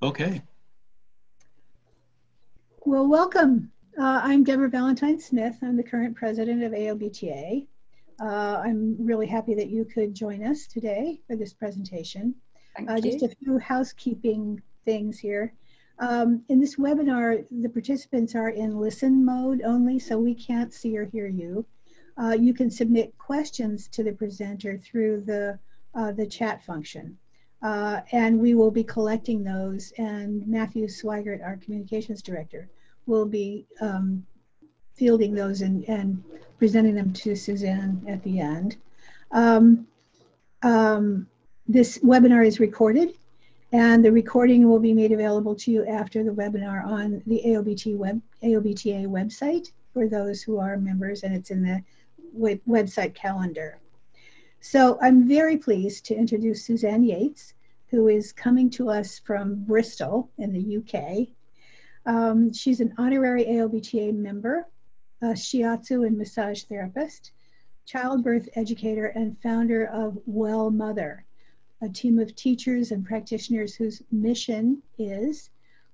Okay. Well, welcome. Uh, I'm Deborah Valentine Smith. I'm the current president of AOBTA. Uh, I'm really happy that you could join us today for this presentation. Thank Uh, you. just a few housekeeping things here. Um, in this webinar, the participants are in listen mode only, so we can't see or hear you. Uh, you can submit questions to the presenter through the, uh, the chat function. Uh, and we will be collecting those, and Matthew Swigert, our communications director, will be um, fielding those and, and presenting them to Suzanne at the end. Um, um, this webinar is recorded and the recording will be made available to you after the webinar on the AOBT web, AOBTA website for those who are members and it's in the web, website calendar. So I'm very pleased to introduce Suzanne Yates, who is coming to us from Bristol in the UK. Um, she's an honorary AOBTA member, a shiatsu and massage therapist, childbirth educator, and founder of Well Mother, a team of teachers and practitioners whose mission is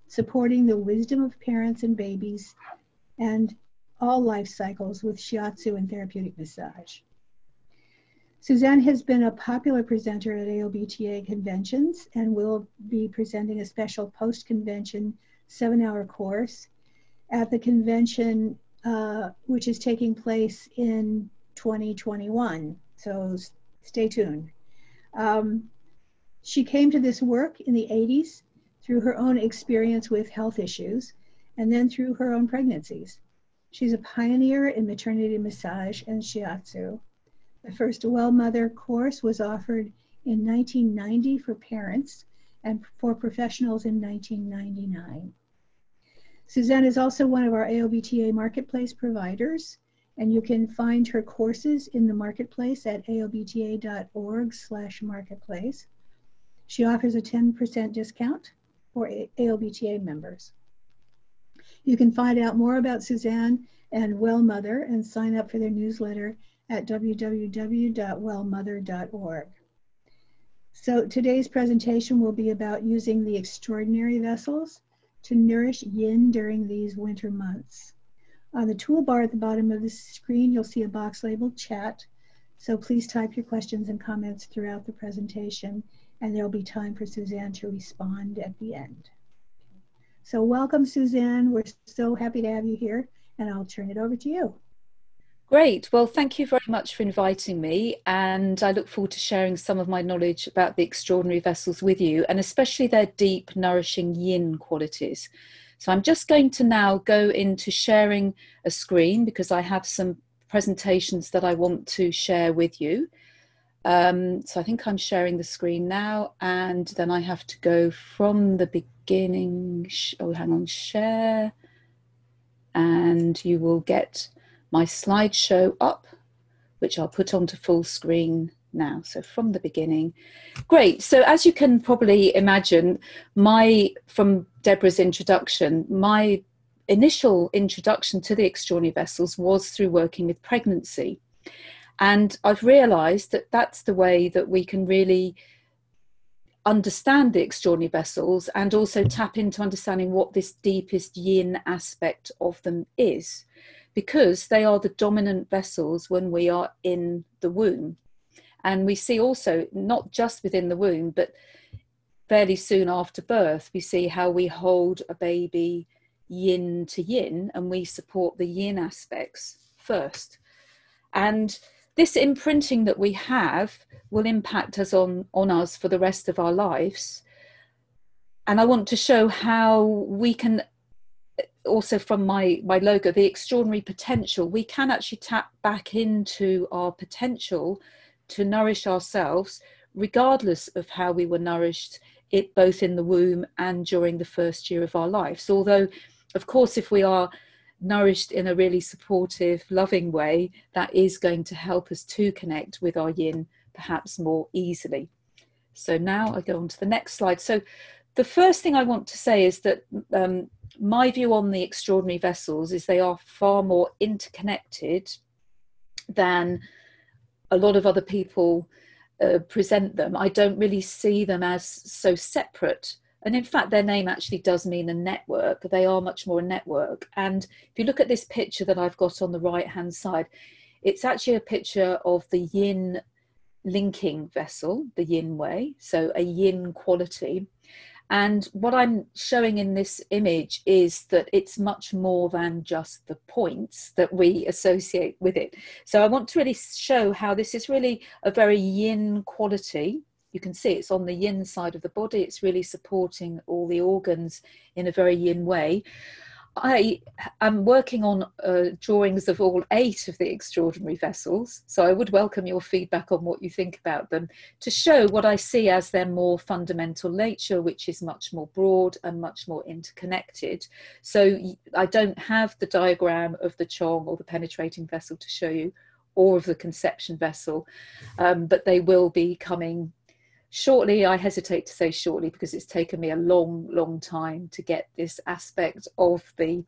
supporting the wisdom of parents and babies and all life cycles with shiatsu and therapeutic massage. Suzanne has been a popular presenter at AOBTA conventions and will be presenting a special post-convention seven-hour course at the convention, uh, which is taking place in 2021. So stay tuned. Um, she came to this work in the 80s through her own experience with health issues and then through her own pregnancies. She's a pioneer in maternity massage and shiatsu. The first Well Mother course was offered in 1990 for parents and for professionals in 1999. Suzanne is also one of our AOBTA marketplace providers, and you can find her courses in the marketplace at aobta.org slash marketplace. She offers a 10% discount for AOBTA members. You can find out more about Suzanne and Well Mother and sign up for their newsletter at www.wellmother.org. So today's presentation will be about using the extraordinary vessels to nourish yin during these winter months. On the toolbar at the bottom of the screen, you'll see a box labeled chat. So please type your questions and comments throughout the presentation, and there'll be time for Suzanne to respond at the end. So welcome, Suzanne. We're so happy to have you here, and I'll turn it over to you. Great. Well, thank you very much for inviting me. And I look forward to sharing some of my knowledge about the extraordinary vessels with you, and especially their deep, nourishing yin qualities. So I'm just going to now go into sharing a screen because I have some presentations that I want to share with you. Um, so I think I'm sharing the screen now, and then I have to go from the beginning. Oh, hang on, share. And you will get my slideshow up, which I'll put onto full screen now. So from the beginning. Great. So as you can probably imagine, my from Deborah's introduction, my initial introduction to the extraordinary vessels was through working with pregnancy. And I've realized that that's the way that we can really understand the extraordinary vessels and also tap into understanding what this deepest yin aspect of them is because they are the dominant vessels when we are in the womb. And we see also, not just within the womb, but fairly soon after birth, we see how we hold a baby yin to yin and we support the yin aspects first. And this imprinting that we have will impact us on, on us for the rest of our lives. And I want to show how we can also from my my logo the extraordinary potential. We can actually tap back into our potential to nourish ourselves regardless of how we were nourished it both in the womb and during the first year of our lives. Although of course if we are nourished in a really supportive loving way that is going to help us to connect with our yin perhaps more easily. So now i go on to the next slide. So the first thing I want to say is that um, my view on the extraordinary vessels is they are far more interconnected than a lot of other people uh, present them. I don't really see them as so separate And in fact, their name actually does mean a network. They are much more a network. And if you look at this picture that I've got on the right hand side, it's actually a picture of the yin linking vessel, the yin Wei, so a yin quality. And what I'm showing in this image is that it's much more than just the points that we associate with it. So I want to really show how this is really a very yin quality. You can see it's on the yin side of the body. It's really supporting all the organs in a very yin way. I am working on uh, drawings of all eight of the extraordinary vessels, so I would welcome your feedback on what you think about them to show what I see as their more fundamental nature, which is much more broad and much more interconnected. So I don't have the diagram of the Chong or the penetrating vessel to show you, or of the conception vessel, um, but they will be coming shortly i hesitate to say shortly because it's taken me a long long time to get this aspect of the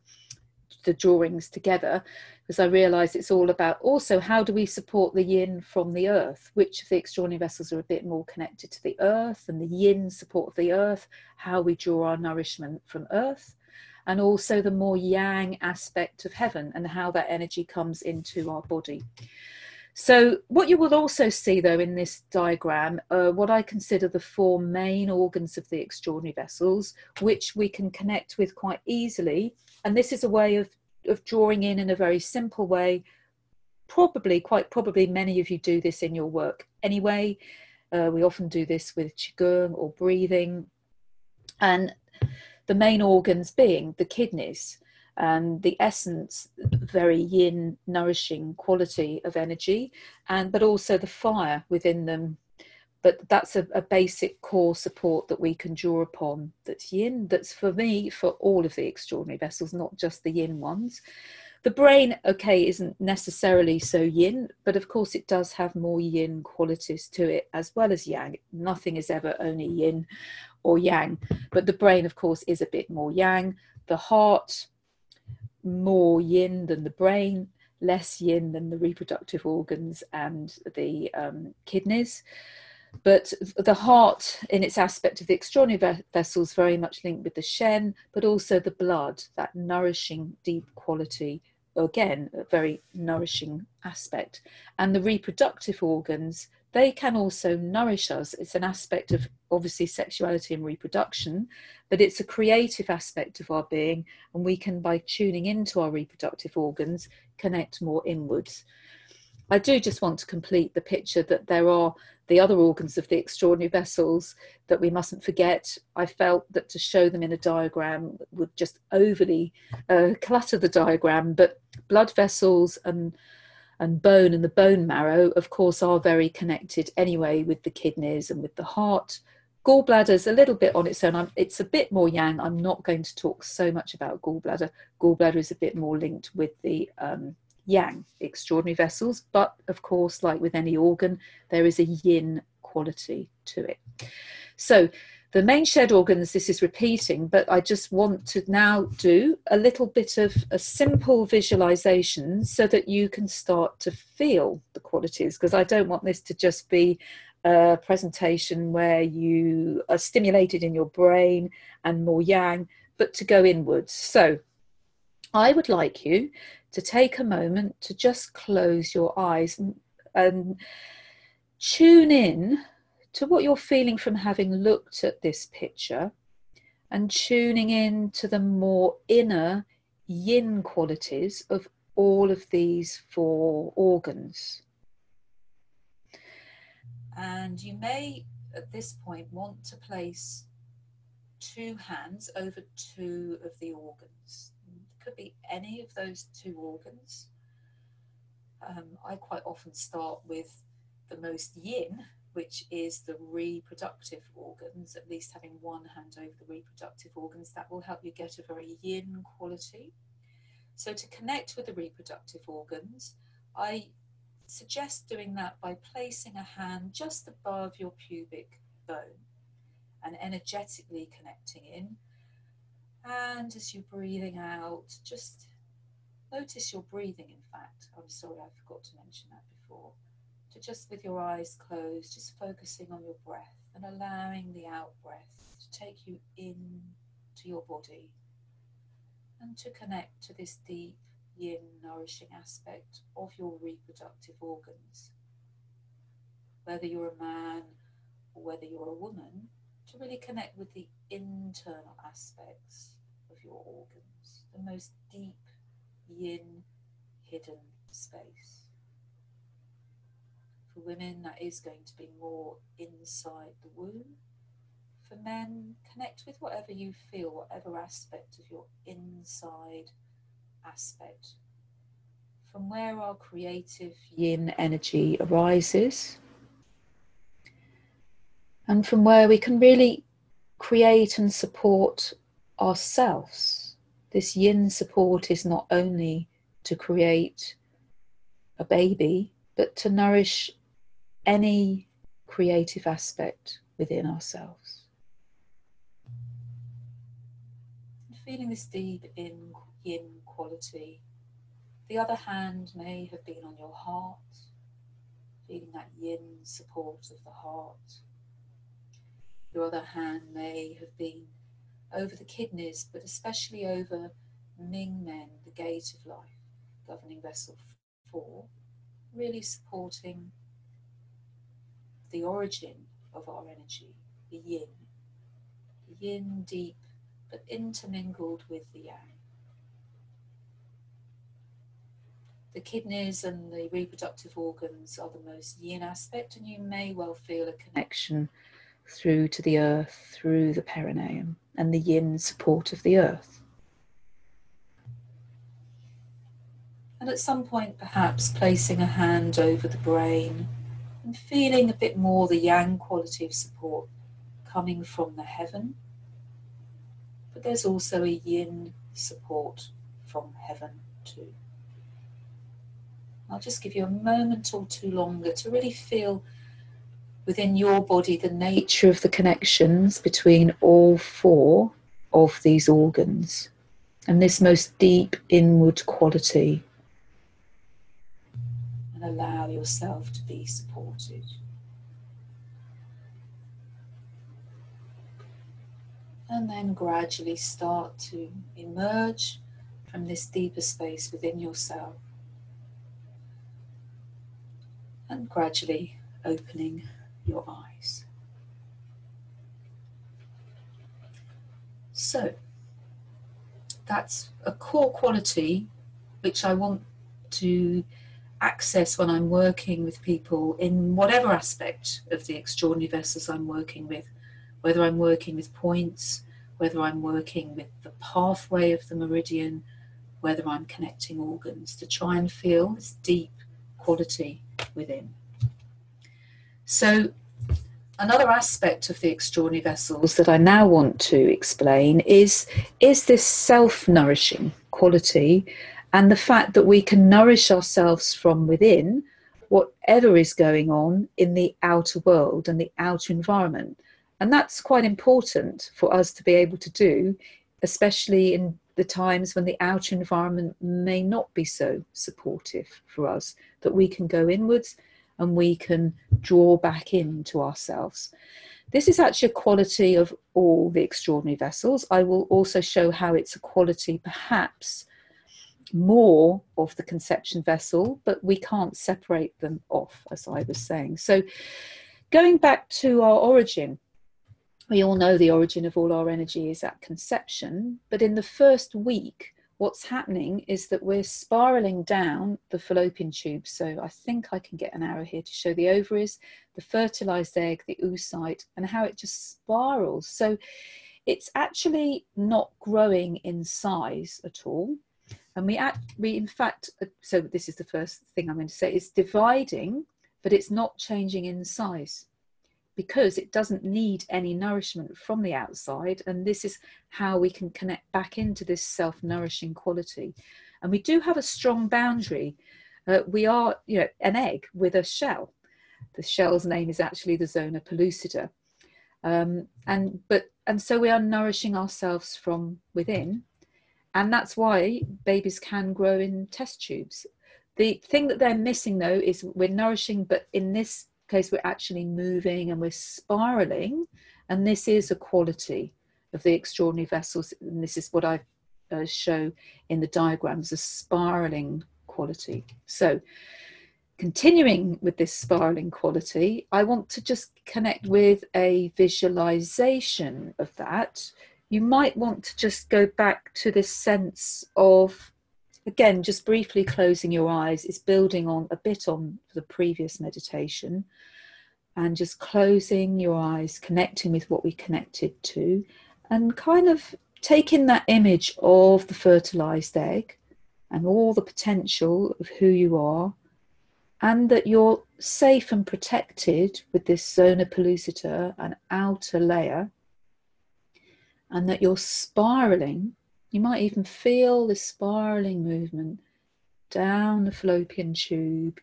the drawings together because i realize it's all about also how do we support the yin from the earth? Which of the extraordinary vessels are a bit more connected to the earth and the yin support of the earth? How we draw our nourishment from earth and also the more yang aspect of heaven and how that energy comes into our body so what you will also see though in this diagram are what I consider the four main organs of the extraordinary vessels, which we can connect with quite easily. And this is a way of, of drawing in in a very simple way. Probably, quite probably, many of you do this in your work anyway. Uh, we often do this with Qigong or breathing. And the main organs being the kidneys and the essence very yin nourishing quality of energy and but also the fire within them. But that's a, a, basic core support that we can draw upon that's yin that's for me for all of the extraordinary vessels not just the yin ones. The brain okay isn't necessarily so yin but of course it does have more yin qualities to it as well as yang. Nothing is ever only yin or yang but the brain of course is a bit more yang. The heart more yin than the brain, less yin than the reproductive organs and the um, kidneys. But the heart, in its aspect of the extraordinary vessels, very much linked with the Shen, but also the blood, that nourishing deep quality, again, a very nourishing aspect. And the reproductive organs, they can also nourish us. It's an aspect of obviously sexuality and reproduction, but it's a creative aspect of our being, and we can, by tuning into our reproductive organs, connect more inwards. I do just want to complete the picture that there are the other organs of the extraordinary vessels that we mustn't forget. I felt that to show them in a diagram would just overly uh, clutter the diagram, but blood vessels and and bone and the bone marrow, of course, are very connected anyway with the kidneys and with the heart. Gallbladder's a little bit on its own. I'm, it's a bit more yang. I'm not going to talk so much about gallbladder. Gallbladder is a bit more linked with the um, yang, extraordinary vessels. But of course, like with any organ, there is a yin quality to it. So the main shed organs, this is repeating, but I just want to now do a little bit of a simple visualization so that you can start to feel the qualities, because I don't want this to just be a presentation where you are stimulated in your brain and more yang, but to go inwards. So I would like you to take a moment to just close your eyes and, and tune in to what you're feeling from having looked at this picture and tuning in to the more inner yin qualities of all of these four organs. And you may, at this point, want to place two hands over two of the organs. It could be any of those two organs. Um, I quite often start with the most yin, which is the reproductive organs, at least having one hand over the reproductive organs, that will help you get a very yin quality. So, to connect with the reproductive organs, I suggest doing that by placing a hand just above your pubic bone and energetically connecting in. And as you're breathing out, just notice your breathing, in fact. I'm sorry, I forgot to mention that before just with your eyes closed, just focusing on your breath and allowing the out breath to take you in to your body and to connect to this deep yin nourishing aspect of your reproductive organs. Whether you're a man or whether you're a woman, to really connect with the internal aspects of your organs, the most deep yin hidden space. For women, that is going to be more inside the womb. For men, connect with whatever you feel, whatever aspect of your inside aspect. From where our creative yin energy arises, and from where we can really create and support ourselves. This yin support is not only to create a baby, but to nourish any creative aspect within ourselves. Feeling this deep in yin quality. The other hand may have been on your heart, feeling that yin support of the heart. Your other hand may have been over the kidneys, but especially over Ming Men, the gate of life, governing vessel four, really supporting the origin of our energy, the yin. The yin deep but intermingled with the yang. The kidneys and the reproductive organs are the most yin aspect, and you may well feel a connection through to the earth, through the perineum, and the yin support of the earth. And at some point, perhaps placing a hand over the brain and feeling a bit more the yang quality of support coming from the heaven. But there's also a yin support from heaven too. I'll just give you a moment or two longer to really feel within your body the nature of the connections between all four of these organs and this most deep inward quality. And allow yourself to be supported. And then gradually start to emerge from this deeper space within yourself. And gradually opening your eyes. So, that's a core quality which I want to access when I'm working with people in whatever aspect of the extraordinary vessels I'm working with, whether I'm working with points, whether I'm working with the pathway of the meridian, whether I'm connecting organs, to try and feel this deep quality within. So, another aspect of the extraordinary vessels that I now want to explain is, is this self nourishing quality and the fact that we can nourish ourselves from within whatever is going on in the outer world and the outer environment. And that's quite important for us to be able to do, especially in the times when the outer environment may not be so supportive for us, that we can go inwards and we can draw back into ourselves. This is actually a quality of all the extraordinary vessels. I will also show how it's a quality, perhaps more of the conception vessel, but we can't separate them off, as I was saying. So, going back to our origin, we all know the origin of all our energy is at conception, but in the first week, what's happening is that we're spiraling down the fallopian tube. So I think I can get an arrow here to show the ovaries, the fertilized egg, the oocyte, and how it just spirals. So it's actually not growing in size at all. And we, act, we in fact, uh, so this is the first thing I'm going to say, it's dividing, but it's not changing in size because it doesn't need any nourishment from the outside. And this is how we can connect back into this self nourishing quality. And we do have a strong boundary. Uh, we are, you know, an egg with a shell. The shell's name is actually the zona pellucida. Um, and but and so we are nourishing ourselves from within, and that's why babies can grow in test tubes. The thing that they're missing though is we're nourishing, but in this case we're actually moving and we're spiraling. And this is a quality of the extraordinary vessels. And this is what I uh, show in the diagrams a spiraling quality. So, continuing with this spiraling quality, I want to just connect with a visualization of that. You might want to just go back to this sense of again, just briefly closing your eyes is building on a bit on the previous meditation and just closing your eyes, connecting with what we connected to, and kind of taking that image of the fertilized egg and all the potential of who you are, and that you're safe and protected with this zona pellucida, an outer layer, and that you're spiraling you might even feel the spiraling movement down the fallopian tube,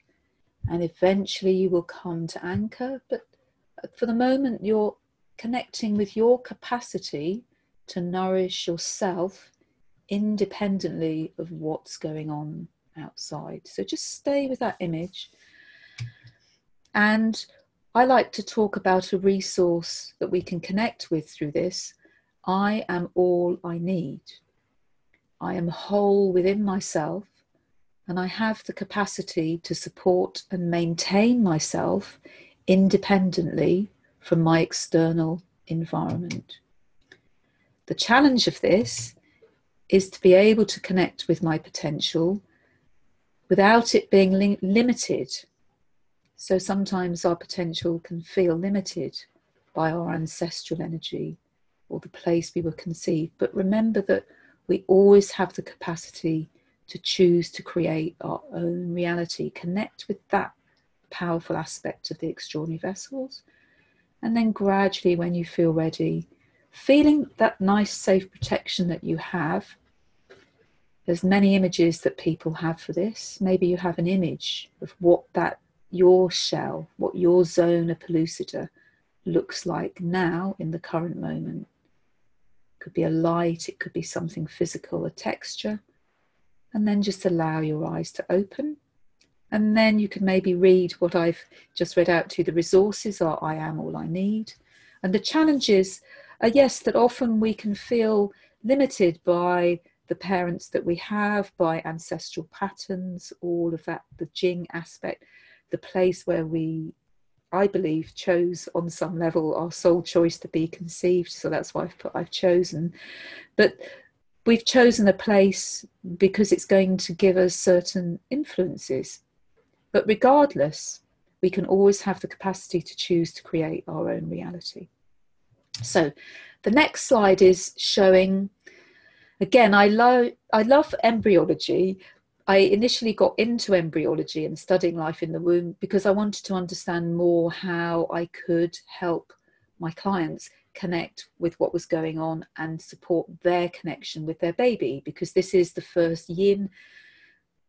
and eventually you will come to anchor. But for the moment, you're connecting with your capacity to nourish yourself independently of what's going on outside. So just stay with that image. And I like to talk about a resource that we can connect with through this. I am all I need. I am whole within myself and I have the capacity to support and maintain myself independently from my external environment. The challenge of this is to be able to connect with my potential without it being li- limited. So sometimes our potential can feel limited by our ancestral energy or the place we were conceived. But remember that we always have the capacity to choose to create our own reality, connect with that powerful aspect of the extraordinary vessels. And then gradually, when you feel ready, feeling that nice, safe protection that you have. There's many images that people have for this. Maybe you have an image of what that your shell, what your zona pellucida looks like now in the current moment could be a light, it could be something physical, a texture. And then just allow your eyes to open. And then you can maybe read what I've just read out to you. The resources are I am all I need. And the challenges are, yes, that often we can feel limited by the parents that we have, by ancestral patterns, all of that, the Jing aspect, the place where we I believe, chose on some level our soul choice to be conceived. So that's why I've put I've chosen. But we've chosen a place because it's going to give us certain influences. But regardless, we can always have the capacity to choose to create our own reality. So the next slide is showing again I love I love embryology I initially got into embryology and studying life in the womb because I wanted to understand more how I could help my clients connect with what was going on and support their connection with their baby because this is the first yin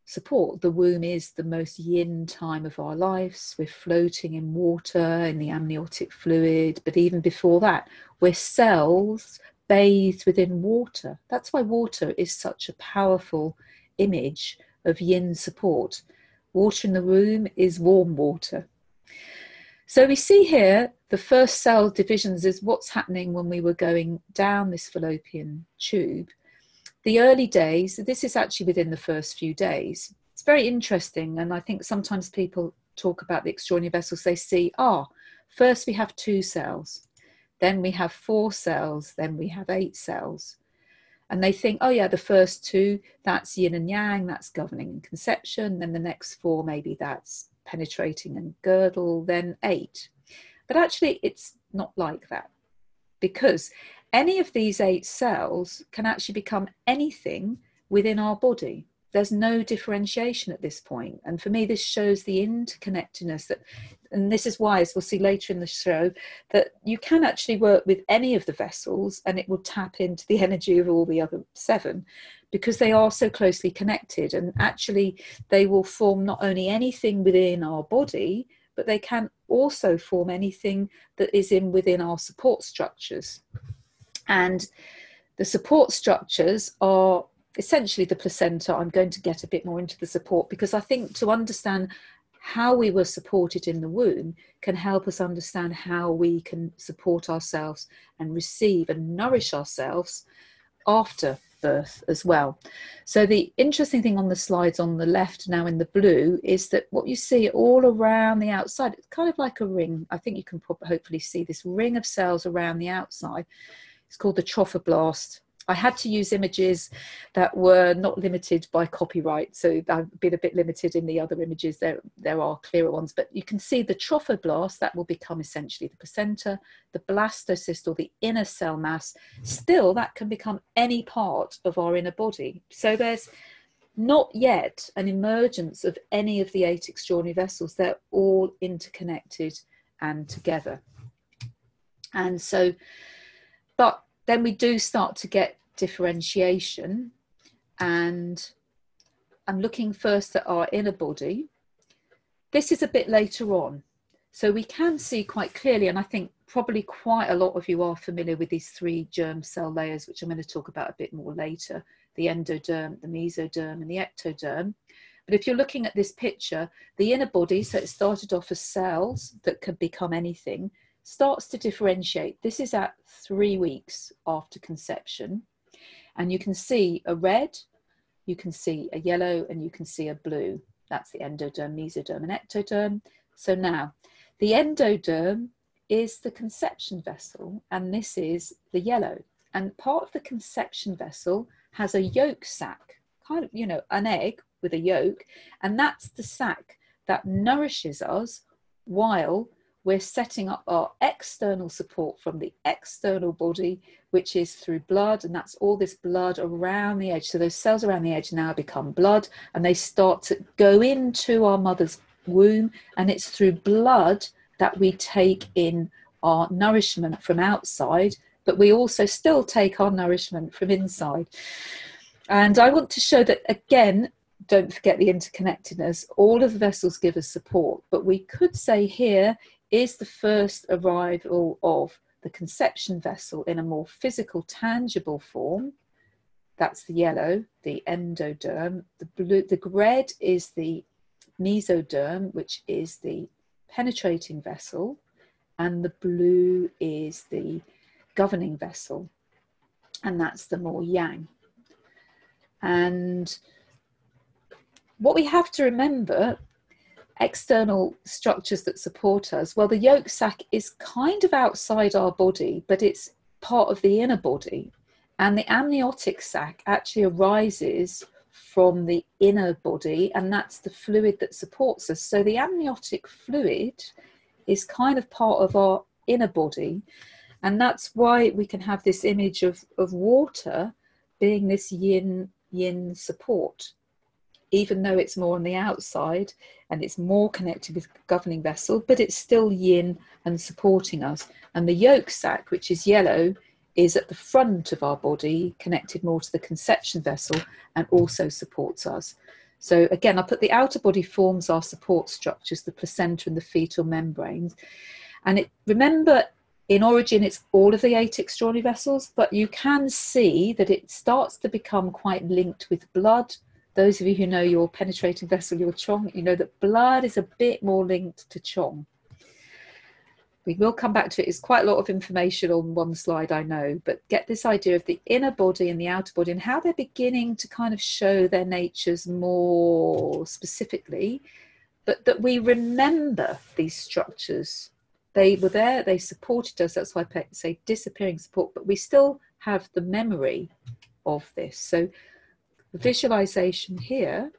support. The womb is the most yin time of our lives. We're floating in water, in the amniotic fluid, but even before that, we're cells bathed within water. That's why water is such a powerful image of yin support. Water in the room is warm water. So we see here the first cell divisions is what's happening when we were going down this fallopian tube. The early days, this is actually within the first few days. It's very interesting, and I think sometimes people talk about the extraordinary vessels, they see, ah, first we have two cells, then we have four cells, then we have eight cells and they think, oh yeah, the first two, that's yin and yang, that's governing and conception. Then the next four, maybe that's penetrating and girdle, then eight. But actually, it's not like that because any of these eight cells can actually become anything within our body there's no differentiation at this point. And for me this shows the interconnectedness that and this is why as we'll see later in the show that you can actually work with any of the vessels and it will tap into the energy of all the other seven because they are so closely connected. And actually they will form not only anything within our body but they can also form anything that is in within our support structures. And the support structures are essentially the placenta. I'm going to get a bit more into the support because I think to understand how we were supported in the womb can help us understand how we can support ourselves and receive and nourish ourselves after birth as well. So, the interesting thing on the slides on the left, now in the blue, is that what you see all around the outside, it's kind of like a ring. I think you can hopefully see this ring of cells around the outside. It's called the trophoblast I had to use images that were not limited by copyright, so I've been a bit limited in the other images. There, there are clearer ones, but you can see the trophoblast that will become essentially the placenta, the blastocyst or the inner cell mass. Still, that can become any part of our inner body. So there's not yet an emergence of any of the eight extraordinary vessels. They're all interconnected and together. And so, but then we do start to get differentiation and I'm looking first at our inner body. This is a bit later on. So we can see quite clearly, and I think probably quite a lot of you are familiar with these three germ cell layers, which I'm going to talk about a bit more later, the endoderm, the mesoderm, and the ectoderm. But if you're looking at this picture, the inner body, so it started off as cells that could become anything, starts to differentiate. This is at three weeks after conception. And you can see a red, you can see a yellow, and you can see a blue. That's the endoderm, mesoderm, and ectoderm. So now, the endoderm is the conception vessel, and this is the yellow. And part of the conception vessel has a yolk sac, kind of, you know, an egg with a yolk, and that's the sac that nourishes us while we're setting up our external support from the external body, which is through blood, and that's all this blood around the edge. So those cells around the edge now become blood and they start to go into our mother's womb, and it's through blood that we take in our nourishment from outside, but we also still take our nourishment from inside. And I want to show that again, don't forget the interconnectedness. All of the vessels give us support, but we could say here is the first arrival of the conception vessel in a more physical, tangible form. That's the yellow, the endoderm. The blue, the red is the mesoderm, which is the penetrating vessel, and the blue is the governing vessel, and that's the more yang. And what we have to remember external structures that support us, well, the yolk sac is kind of outside our body, but it's part of the inner body. And the amniotic sac actually arises from the inner body, and that's the fluid that supports us. So the amniotic fluid is kind of part of our inner body. And that's why we can have this image of, of water being this yin yin support even though it's more on the outside and it's more connected with governing vessel, but it's still yin and supporting us. And the yolk sac, which is yellow, is at the front of our body, connected more to the conception vessel, and also supports us. So again, I put the outer body forms our support structures, the placenta and the fetal membranes. And it remember in origin it's all of the eight extraordinary vessels, but you can see that it starts to become quite linked with blood those of you who know your penetrating vessel, your chong, you know that blood is a bit more linked to chong. We will come back to it. It's quite a lot of information on one slide, I know, but get this idea of the inner body and the outer body and how they're beginning to kind of show their natures more specifically, but that we remember these structures. They were there, they supported us. That's why I say disappearing support, but we still have the memory of this. So the visualization here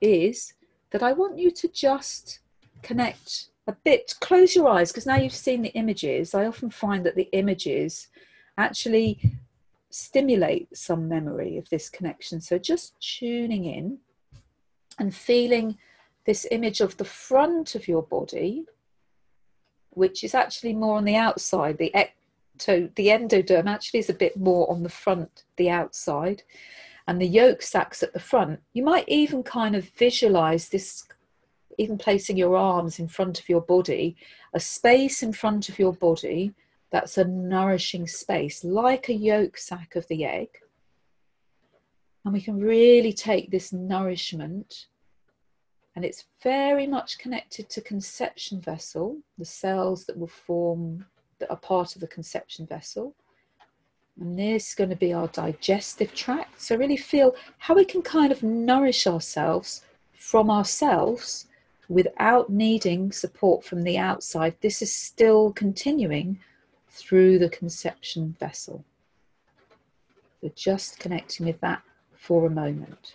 is that I want you to just connect a bit, close your eyes, because now you've seen the images. I often find that the images actually stimulate some memory of this connection. So just tuning in and feeling this image of the front of your body, which is actually more on the outside. The ecto, the endoderm actually is a bit more on the front, the outside and the yolk sacs at the front. You might even kind of visualize this, even placing your arms in front of your body, a space in front of your body that's a nourishing space, like a yolk sac of the egg. And we can really take this nourishment And it's very much connected to conception vessel, the cells that will form that are part of the conception vessel. And this is going to be our digestive tract. So, really feel how we can kind of nourish ourselves from ourselves without needing support from the outside. This is still continuing through the conception vessel. We're just connecting with that for a moment.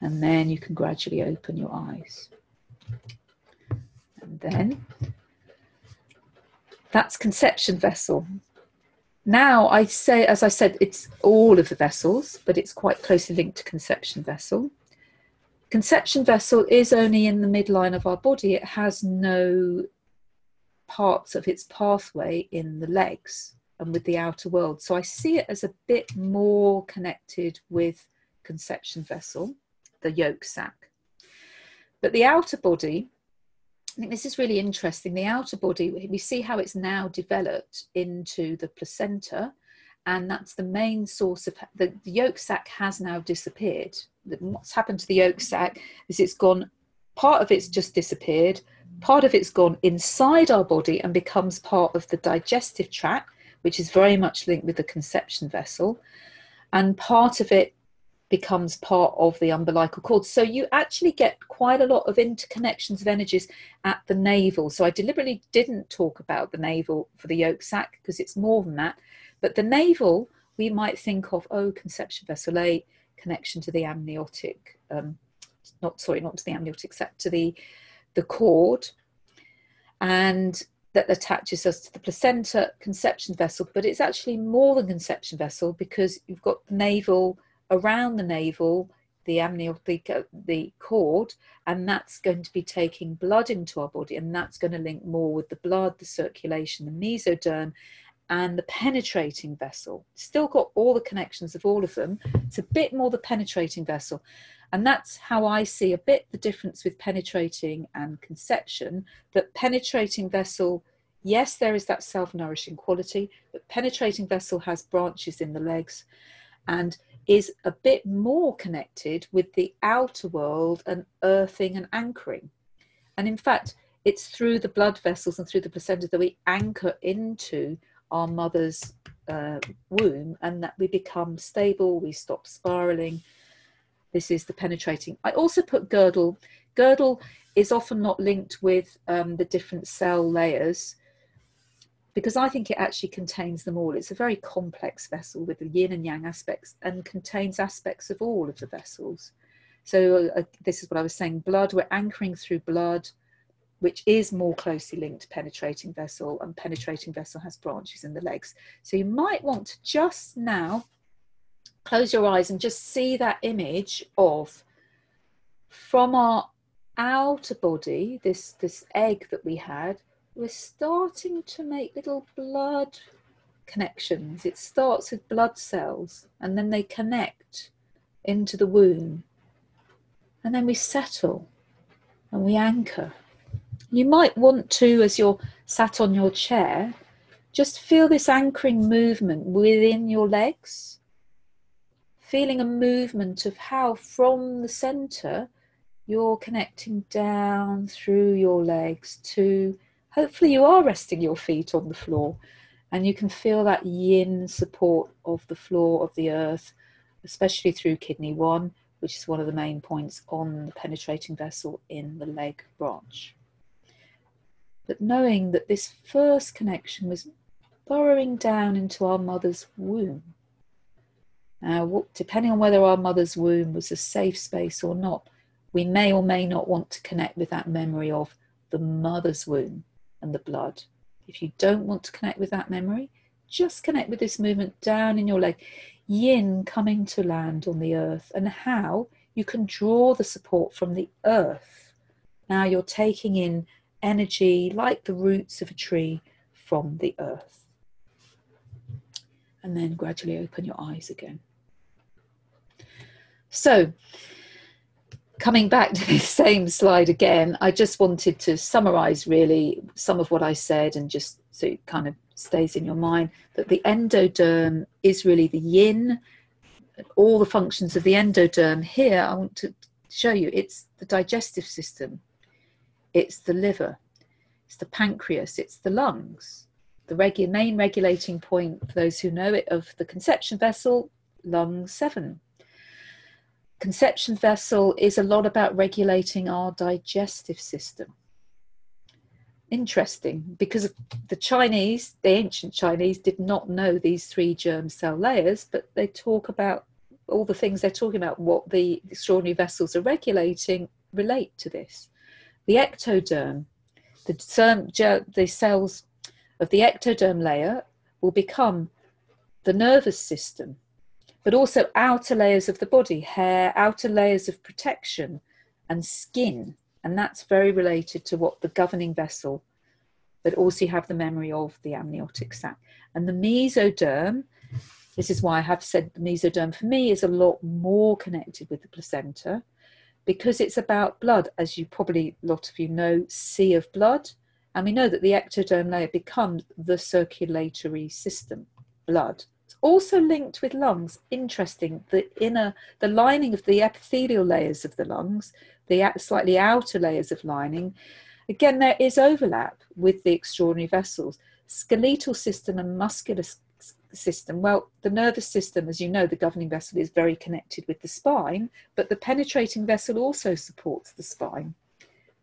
And then you can gradually open your eyes. And then that's conception vessel. Now I say, as I said, it's all of the vessels, but it's quite closely linked to conception vessel. Conception vessel is only in the midline of our body. It has no parts of its pathway in the legs and with the outer world. So I see it as a bit more connected with conception vessel, the yolk sac. But the outer body, I think this is really interesting. The outer body, we see how it's now developed into the placenta, and that's the main source of the, the yolk sac has now disappeared. What's happened to the yolk sac is it's gone, part of it's just disappeared, part of it's gone inside our body and becomes part of the digestive tract, which is very much linked with the conception vessel, and part of it becomes part of the umbilical cord. So you actually get quite a lot of interconnections of energies at the navel. So I deliberately didn't talk about the navel for the yolk sac because it's more than that. But the navel, we might think of, oh, conception vessel A, connection to the amniotic, um, not sorry, not to the amniotic sac, to the the cord, and that attaches us to the placenta conception vessel, but it's actually more than conception vessel because you've got the navel around the navel, the amniotic, the cord, and that's going to be taking blood into our body, and that's going to link more with the blood, the circulation, the mesoderm, and the penetrating vessel. Still got all the connections of all of them. It's a bit more the penetrating vessel. And that's how I see a bit the difference with penetrating and conception. That penetrating vessel, yes, there is that self nourishing quality, but penetrating vessel has branches in the legs and is a bit more connected with the outer world and earthing and anchoring. And in fact, it's through the blood vessels and through the placenta that we anchor into our mother's uh, womb and that we become stable, we stop spiraling, this is the penetrating. I also put girdle. Girdle is often not linked with um, the different cell layers because I think it actually contains them all. It's a very complex vessel with the yin and yang aspects and contains aspects of all of the vessels. So, uh, this is what I was saying blood, we're anchoring through blood, which is more closely linked to penetrating vessel, and penetrating vessel has branches in the legs. So, you might want to just now close your eyes and just see that image of from our outer body, this, this egg that we had, we're starting to make little blood connections. It starts with blood cells and then they connect into the womb. And then we settle and we anchor. You might want to, as you're sat on your chair, just feel this anchoring movement within your legs feeling a movement of how from the center you're connecting down through your legs to hopefully you are resting your feet on the floor and you can feel that yin support of the floor of the earth, especially through kidney one, which is one of the main points on the penetrating vessel in the leg branch. But knowing that this first connection was burrowing down into our mother's womb Now, depending on whether our mother's womb was a safe space or not, we may or may not want to connect with that memory of the mother's womb and the blood. If you don't want to connect with that memory, just connect with this movement down in your leg, yin coming to land on the earth, and how you can draw the support from the earth. Now you're taking in energy like the roots of a tree from the earth. And then gradually open your eyes again. So, coming back to the same slide again, I just wanted to summarize really some of what I said and just so it kind of stays in your mind that the endoderm is really the yin, all the functions of the endoderm. Here, I want to show you it's the digestive system, it's the liver, it's the pancreas, it's the lungs. The regu- main regulating point, for those who know it, of the conception vessel, lung seven. Conception vessel is a lot about regulating our digestive system. Interesting, because the Chinese, the ancient Chinese, did not know these three germ cell layers, but they talk about all the things they're talking about, what the extraordinary vessels are regulating, relate to this. The ectoderm, the, the cells of the ectoderm layer will become the nervous system, but also outer layers of the body, hair, outer layers of protection, and skin. And that's very related to what the governing vessel, but also you have the memory of the amniotic sac. And the mesoderm this is why I have said the mesoderm for me is a lot more connected with the placenta because it's about blood, as you probably, a lot of you know, sea of blood. And we know that the ectoderm layer becomes the circulatory system, blood. Also linked with lungs. Interesting, the inner, the lining of the epithelial layers of the lungs, the slightly outer layers of lining, again, there is overlap with the extraordinary vessels. Skeletal system and muscular system? Well, the nervous system, as you know, the governing vessel is very connected with the spine, but the penetrating vessel also supports the spine.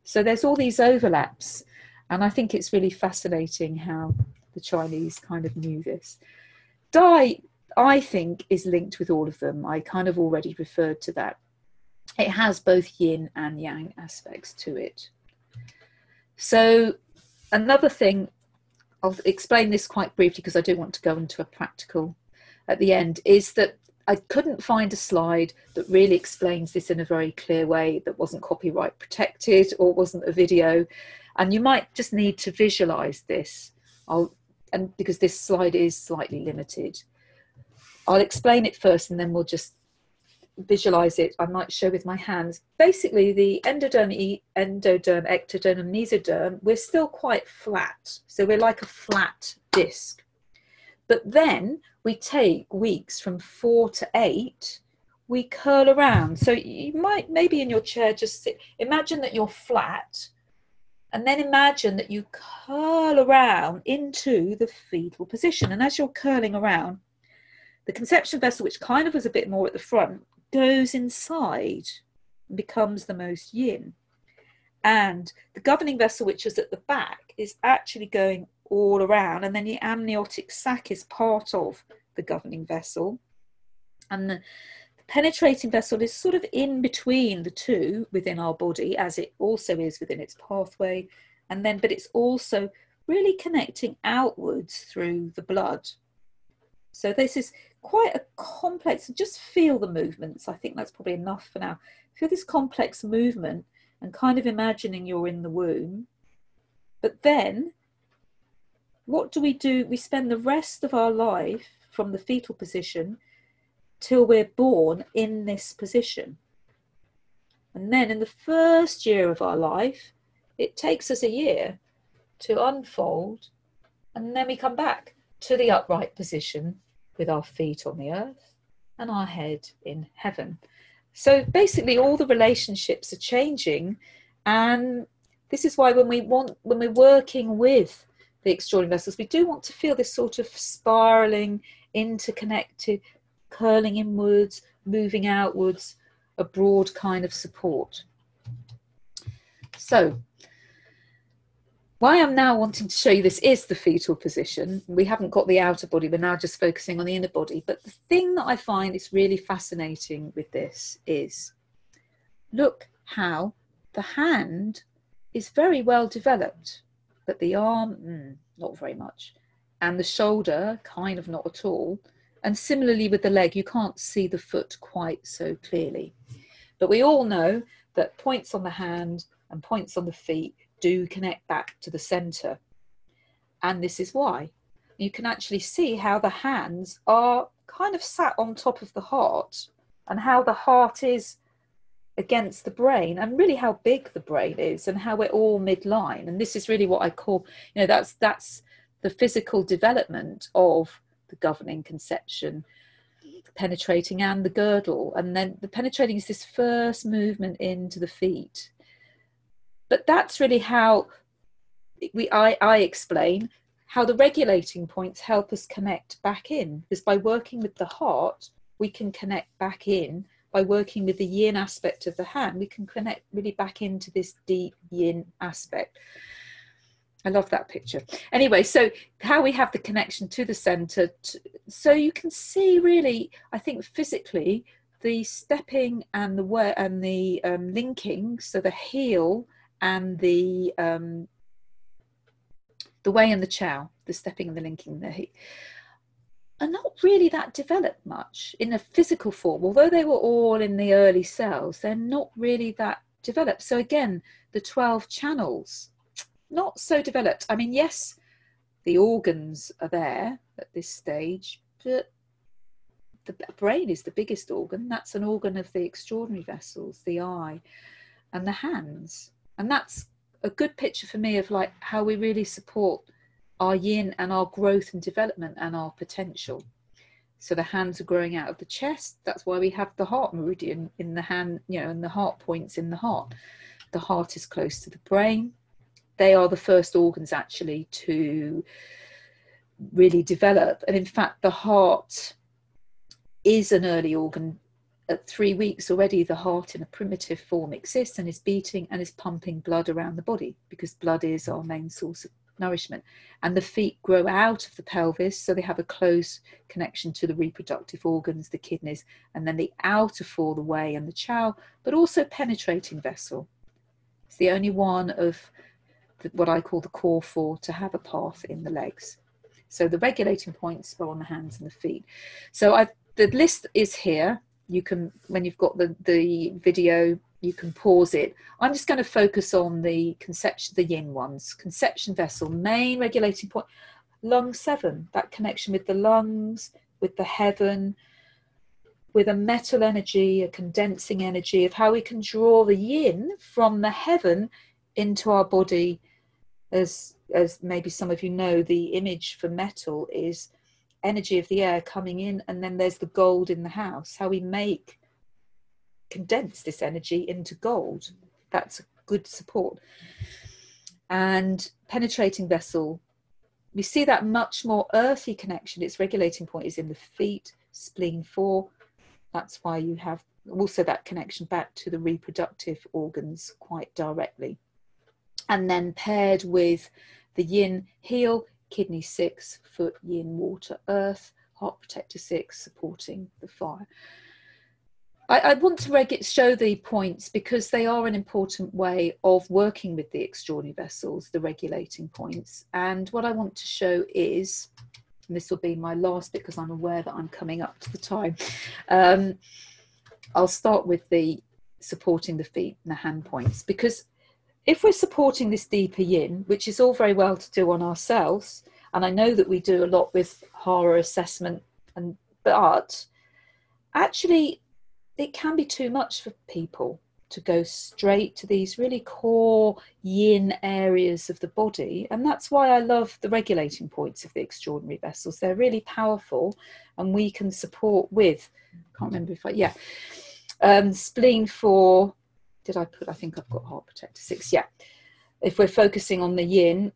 So there's all these overlaps, and I think it's really fascinating how the Chinese kind of knew this. Dai, I think, is linked with all of them. I kind of already referred to that. It has both yin and yang aspects to it. So, another thing I'll explain this quite briefly because I do want to go into a practical at the end, is that I couldn't find a slide that really explains this in a very clear way that wasn't copyright protected or wasn't a video. And you might just need to visualize this. I'll, and because this slide is slightly limited. I'll explain it first and then we'll just visualize it, I might show with my hands. Basically, the endoderm, endoderm, ectoderm, and mesoderm, we're still quite flat. So we're like a flat disc. But then we take weeks from four to eight, we curl around. So you might maybe in your chair just sit, imagine that you're flat, and then imagine that you curl around into the fetal position. And as you're curling around, the conception vessel, which kind of was a bit more at the front, goes inside and becomes the most yin. And the governing vessel, which is at the back, is actually going all around. And then the amniotic sac is part of the governing vessel. And the, penetrating vessel is sort of in between the two within our body, as it also is within its pathway. And then, but it's also really connecting outwards through the blood. So this is quite a complex, just feel the movements. I think that's probably enough for now. Feel this complex movement and kind of imagining you're in the womb. But then, what do we do? We spend the rest of our life from the fetal position till we're born in this position. And then in the first year of our life, it takes us a year to unfold, and then we come back to the upright position with our feet on the earth and our head in heaven. So basically, all the relationships are changing, and this is why when we want when we're working with the extraordinary vessels, we do want to feel this sort of spiraling, interconnected, curling inwards, moving outwards, a broad kind of support. So why I'm now wanting to show you this is the fetal position. We haven't got the outer body, we're now just focusing on the inner body. But the thing that I find is really fascinating with this is look how the hand is very well developed, but the arm, mm, not very much. And the shoulder, kind of not at all. And similarly with the leg, you can't see the foot quite so clearly. But we all know that points on the hand and points on the feet do connect back to the center. And this is why. You can actually see how the hands are kind of sat on top of the heart and how the heart is against the brain and really how big the brain is and how we're all midline and this is really what i call you know that's that's the physical development of the governing conception the penetrating and the girdle. And then the penetrating is this first movement into the feet. But that's really how we I, I explain how the regulating points help us connect back in. Because by working with the heart, we can connect back in. By working with the yin aspect of the hand, we can connect really back into this deep yin aspect. I love that picture. Anyway, so how we have the connection to the center. So you can see really, I think physically, the stepping and the way and the um, linking. So the heel and the um, the Wei and the Qiao, the stepping and the linking, the heel, are not really that developed much in a physical form. Although they were all in the early cells, they're not really that developed. So again, the twelve channels not so developed. I mean, yes, the organs are there at this stage, but the brain is the biggest organ. That's an organ of the extraordinary vessels, the eye and the hands. And that's a good picture for me of like how we really support our yin and our growth and development and our potential. So the hands are growing out of the chest. That's why we have the heart meridian in the hand, you know, and the heart points in the heart. The heart is close to the brain they are the first organs actually to really develop. And in fact, the heart is an early organ. At three weeks already, the heart in a primitive form exists and is beating and is pumping blood around the body because blood is our main source of nourishment. And the feet grow out of the pelvis, so they have a close connection to the reproductive organs, the kidneys, and then the outer four, the Wei and the Qiao, but also penetrating vessel. It's the only one of what I call the core four to have a path in the legs. So the regulating points are on the hands and the feet. So I've, the list is here. You can, when you've got the, the video, you can pause it. I'm just going to focus on the conception, the yin ones. Conception vessel, main regulating point, lung seven, that connection with the lungs, with the heaven, with a metal energy, a condensing energy of how we can draw the yin from the heaven into our body as as maybe some of you know, the image for metal is energy of the air coming in, and then there's the gold in the house. How we make condense this energy into gold. That's a good support. And penetrating vessel, we see that much more earthy connection. Its regulating point is in the feet, spleen four. That's why you have also that connection back to the reproductive organs quite directly and then paired with the yin heel, kidney six, foot yin, water, earth, heart protector six, supporting the fire. I, I want to reg- show the points because they are an important way of working with the extraordinary vessels, the regulating points. And what I want to show is, this will be my last because I'm aware that I'm coming up to the time. Um, I'll start with the supporting the feet and the hand points because if we're supporting this deeper yin, which is all very well to do on ourselves, and I know that we do a lot with hara assessment, and but actually, it can be too much for people to go straight to these really core yin areas of the body. And that's why I love the regulating points of the extraordinary vessels. They're really powerful and we can support with, can't remember if I, yeah, um, spleen four, did I put? I think I've got heart protector six. Yeah. If we're focusing on the yin,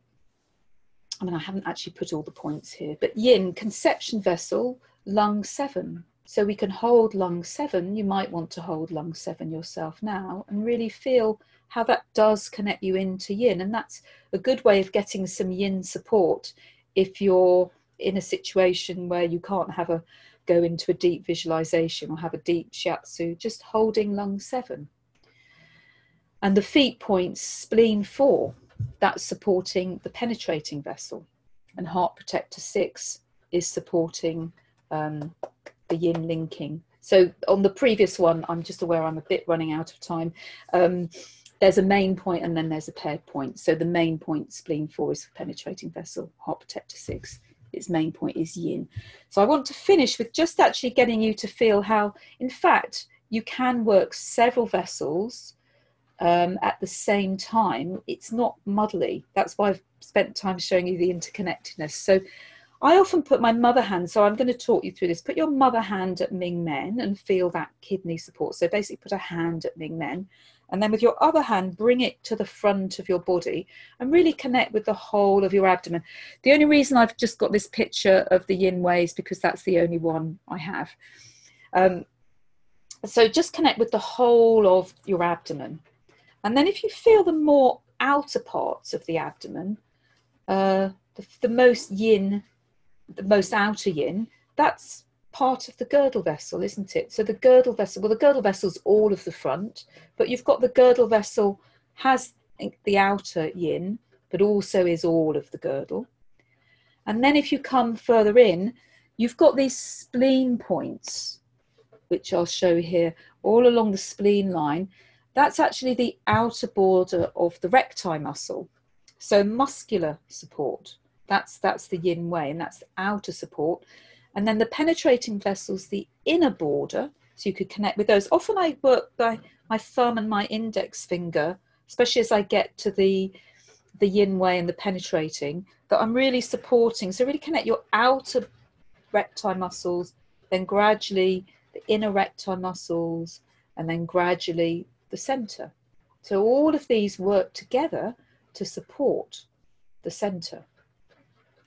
I mean, I haven't actually put all the points here, but yin, conception vessel, lung seven. So we can hold lung seven. You might want to hold lung seven yourself now and really feel how that does connect you into yin. And that's a good way of getting some yin support if you're in a situation where you can't have a go into a deep visualization or have a deep shiatsu, just holding lung seven and the feet points spleen 4 that's supporting the penetrating vessel. And heart protector 6 is supporting um, the yin linking. So on the previous one i'm just aware i'm a bit running out of time um, there's a main point and then there's a paired point. So the main point spleen 4 is for penetrating vessel heart protector 6 its main point is yin. So i want to finish with just actually getting you to feel how in fact you can work several vessels um, at the same time, it's not muddly. That's why I've spent time showing you the interconnectedness. So I often put my mother hand, so I'm going to talk you through this. Put your mother hand at Ming Men and feel that kidney support. So basically, put a hand at Ming Men, and then with your other hand, bring it to the front of your body and really connect with the whole of your abdomen. The only reason I've just got this picture of the yin Wei is because that's the only one I have. Um, so just connect with the whole of your abdomen. And then if you feel the more outer parts of the abdomen, uh, the, the most yin, the most outer yin, that's part of the girdle vessel, isn't it? So the girdle vessel, well, the girdle vessel's all of the front, but you've got the girdle vessel has the outer yin, but also is all of the girdle. And then if you come further in, you've got these spleen points, which I'll show here, all along the spleen line. That's actually the outer border of the recti muscle. So muscular support. That's that's the yin Wei, and that's the outer support. And then the penetrating vessels, the inner border, so you could connect with those. Often I work by my thumb and my index finger, especially as I get to the the yin Wei and the penetrating, that I'm really supporting. So really connect your outer recti muscles, then gradually the inner recti muscles, and then gradually the center. So all of these work together to support the center.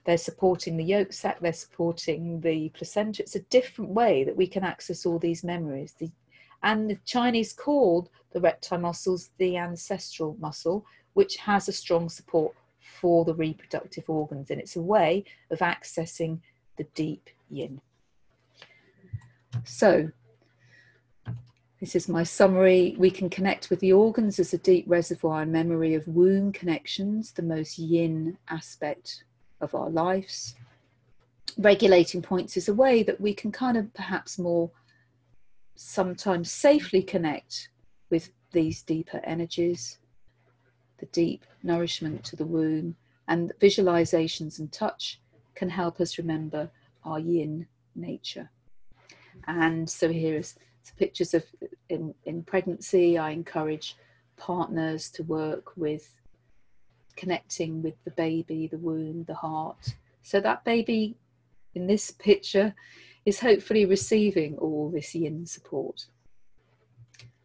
They're supporting the yolk sac, they're supporting the placenta. It's a different way that we can access all these memories. The, and the Chinese called the recti muscles the ancestral muscle, which has a strong support for the reproductive organs. And it's a way of accessing the deep yin. So, this is my summary. We can connect with the organs as a deep reservoir and memory of womb connections, the most yin aspect of our lives. Regulating points is a way that we can kind of perhaps more sometimes safely connect with these deeper energies, the deep nourishment to the womb, and visualizations and touch can help us remember our yin nature. And so here is pictures of in, in pregnancy. I encourage partners to work with connecting with the baby, the womb, the heart. So that baby in this picture is hopefully receiving all this yin support.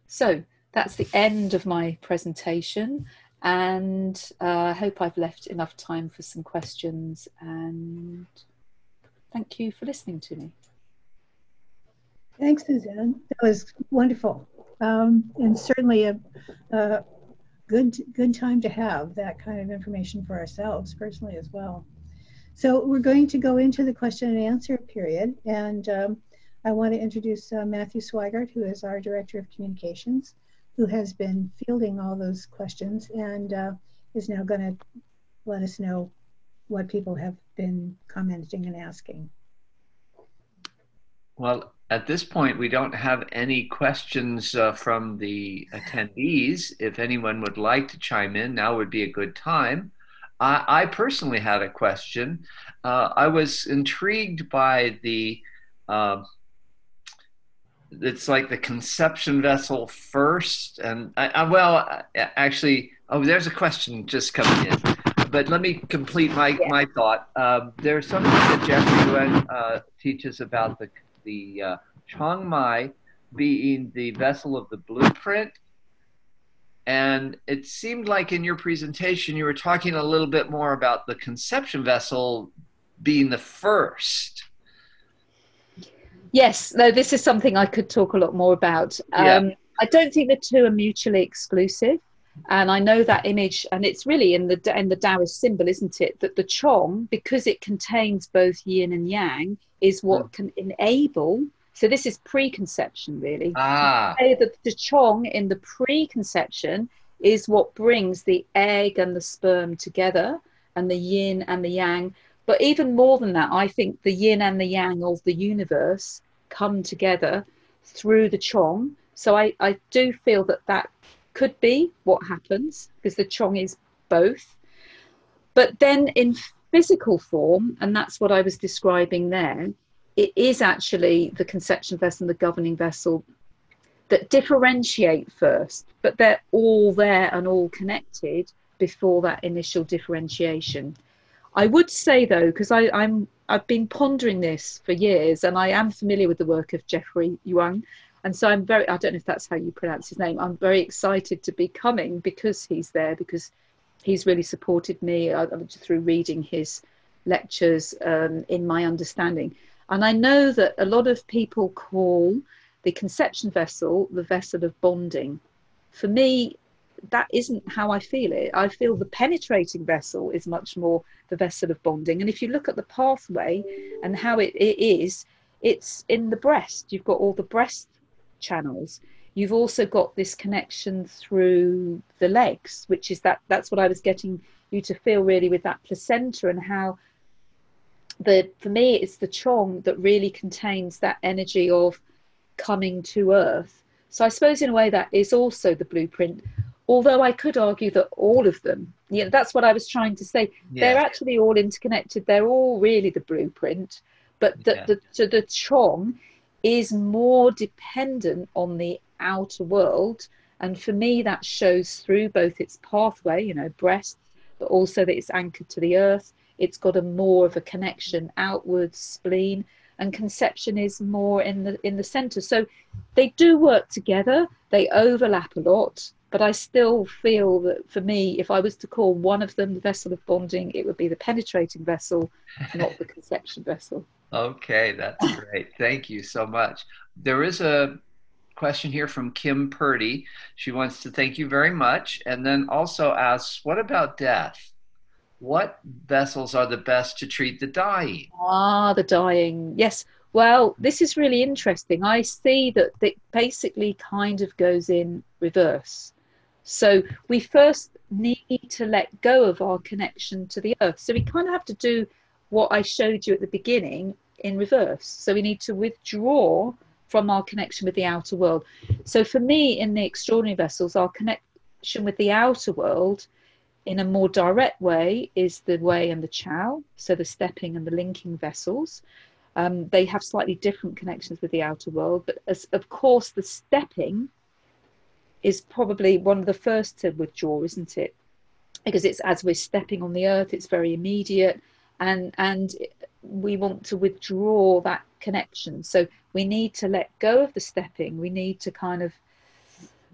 So that's the end of my presentation and uh, I hope I've left enough time for some questions and thank you for listening to me. Thanks, Suzanne. That was wonderful, um, and certainly a, a, good good time to have that kind of information for ourselves personally as well. So we're going to go into the question and answer period, and um, I want to introduce uh, Matthew Swigart, who is our Director of Communications, who has been fielding all those questions and uh, is now going to let us know what people have been commenting and asking. Well, at this point, we don't have any questions uh, from the attendees. If anyone would like to chime in, now would be a good time. I, I personally had a question. Uh, I was intrigued by the, uh, it's like the conception vessel first. And I, I, well, actually, oh, there's a question just coming in. But let me complete my, yeah. my thought. Um, there's something that Jeffrey Yuen uh, teaches about the the uh, Chong Mai being the vessel of the blueprint. And it seemed like in your presentation, you were talking a little bit more about the conception vessel being the first. Yes, no, this is something I could talk a lot more about. Um. I don't think the two are mutually exclusive. And I know that image, and it's really in the in the Taoist symbol, isn't it? That the Chong, because it contains both Yin and Yang, is what mm. can enable. So this is preconception, really. Ah. Say that the Chong in the preconception is what brings the egg and the sperm together, and the Yin and the Yang. But even more than that, I think the Yin and the Yang of the universe come together through the Chong. So I, I do feel that that could be what happens because the chong is both. But then in physical form, and that's what I was describing there, it is actually the conception vessel and the governing vessel that differentiate first, but they're all there and all connected before that initial differentiation. I would say though, because I'm I've been pondering this for years, and I am familiar with the work of Jeffrey Yuen. And so I'm very, I don't know if that's how you pronounce his name. I'm very excited to be coming because he's there, because he's really supported me uh, through reading his lectures um, in my understanding. And I know that a lot of people call the conception vessel the vessel of bonding. For me, that isn't how I feel it. I feel the penetrating vessel is much more the vessel of bonding. And if you look at the pathway and how it, it is, it's in the breast. You've got all the breast channels. You've also got this connection through the legs, which is that that's what I was getting you to feel really with that placenta and how the for me it's the chong that really contains that energy of coming to earth. So I suppose in a way that is also the blueprint although I could argue that all of them, you know, that's what I was trying to say. Yeah. They're actually all interconnected. They're all really the blueprint, but the, yeah. the, so the Chong is more dependent on the outer world. And for me, that shows through both its pathway, you know, breast, but also that it's anchored to the earth. It's got a more of a connection outwards, spleen, and conception is more in the in the center. So they do work together. They overlap a lot but I still feel that for me, if I was to call one of them the vessel of bonding, it would be the penetrating vessel, not the conception vessel. Okay, that's great. Thank you so much. There is a question here from Kim Purdy. She wants to thank you very much and then also asks, what about death? What vessels are the best to treat the dying? Ah, the dying. Yes. Well, this is really interesting. I see that it basically kind of goes in reverse. So we first need to let go of our connection to the earth. So we kind of have to do what I showed you at the beginning in reverse. So we need to withdraw from our connection with the outer world. So for me, in the extraordinary vessels, our connection with the outer world in a more direct way is the Wei and the Qiao, so the stepping and the linking vessels. Um, they have slightly different connections with the outer world, but as, of course, the stepping is probably one of the first to withdraw, isn't it? Because it's as we're stepping on the earth, it's very immediate, and and we want to withdraw that connection. So we need to let go of the stepping. We need to kind of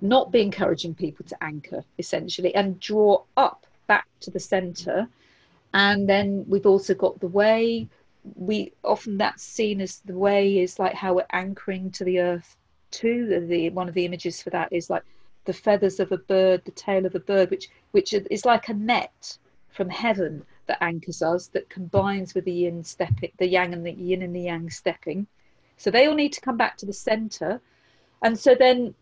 not be encouraging people to anchor essentially and draw up back to the center. And then we've also got the Wei. We often that's seen as the Wei is like how we're anchoring to the earth too. The, the one of the images for that is like the feathers of a bird, the tail of a bird, which which is like a net from heaven that anchors us, that combines with the yin stepping, the yang and the yin and the yang stepping. So they all need to come back to the center, and so then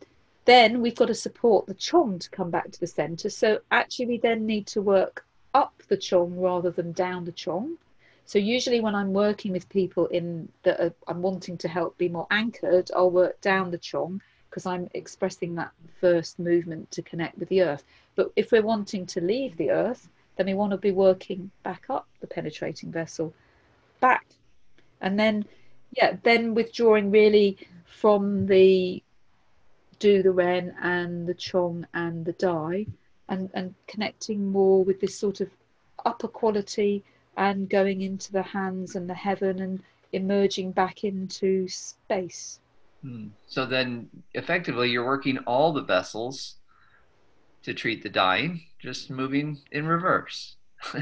then we've got to support the chong to come back to the center. So actually, we then need to work up the chong rather than down the chong. So usually, when I'm working with people in that I'm wanting to help be more anchored, I'll work down the chong because I'm expressing that first movement to connect with the earth. But if we're wanting to leave the earth, then we want to be working back up the penetrating vessel, back. And then, yeah, then withdrawing really from the du the ren and the chong and the dai and, and connecting more with this sort of upper quality and going into the hands and the heaven and emerging back into space. Hmm. So then, effectively, you're working all the vessels to treat the dying, just moving in reverse.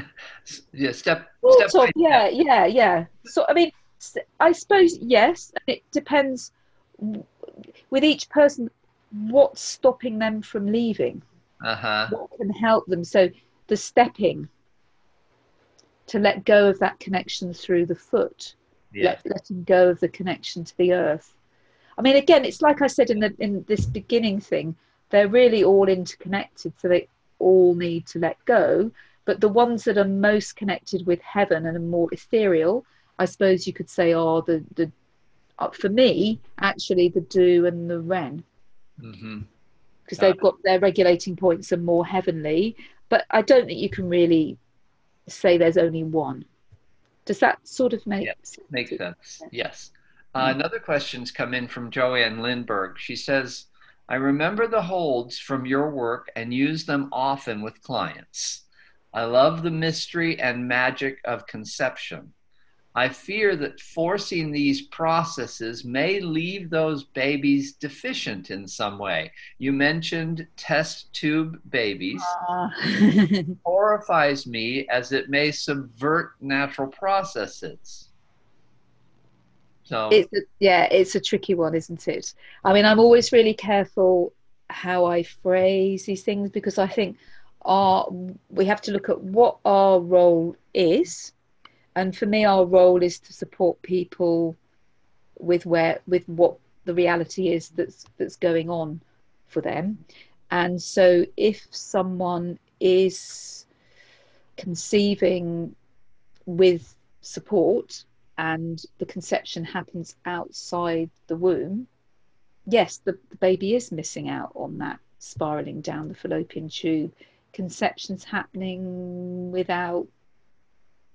yeah, step. step of, yeah, yeah, yeah. So I mean, I suppose yes. It depends with each person what's stopping them from leaving. Uh-huh. What can help them? So the stepping to let go of that connection through the foot, yeah. let, letting go of the connection to the earth I mean, again, it's like I said in the in this beginning thing, they're really all interconnected, so they all need to let go. But the ones that are most connected with heaven and are more ethereal, I suppose you could say, are the the uh, for me actually the du and the ren, because mm-hmm. they've got their regulating points are more heavenly. But I don't think you can really say there's only one. Does that sort of make yeah, sense? Makes sense. Yes. Uh, another question's come in from Joanne Lindberg. She says, I remember the holds from your work and use them often with clients. I love the mystery and magic of conception. I fear that forcing these processes may leave those babies deficient in some way. You mentioned test tube babies. Uh. horrifies me as it may subvert natural processes. So it's a, yeah, it's a tricky one, isn't it? I mean, I'm always really careful how I phrase these things because I think our we have to look at what our role is, and for me, our role is to support people with where with what the reality is that's that's going on for them. And so, if someone is conceiving with support and the conception happens outside the womb, yes, the, the baby is missing out on that spiraling down the fallopian tube. Conception's happening without